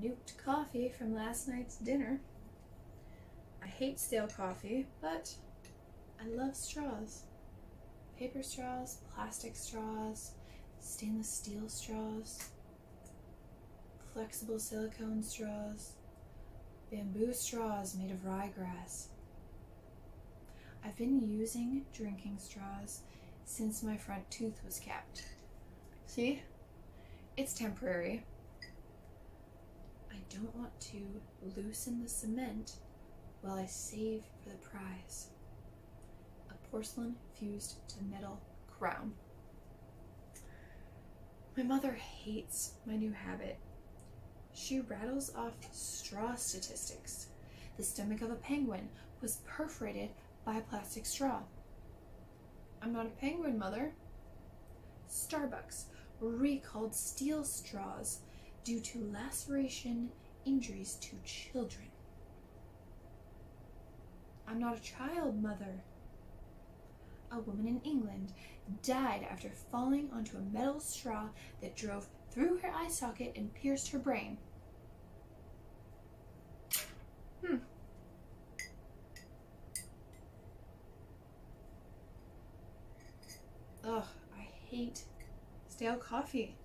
nuked coffee from last night's dinner. I hate stale coffee, but I love straws. Paper straws, plastic straws, stainless steel straws, flexible silicone straws, bamboo straws made of ryegrass. I've been using drinking straws since my front tooth was capped. See? It's temporary. Don't want to loosen the cement while I save for the prize. A porcelain fused to metal crown. My mother hates my new habit. She rattles off straw statistics. The stomach of a penguin was perforated by a plastic straw. I'm not a penguin, mother. Starbucks recalled steel straws due to laceration injuries to children. I'm not a child, mother. A woman in England died after falling onto a metal straw that drove through her eye socket and pierced her brain. Hmm. Ugh, I hate stale coffee.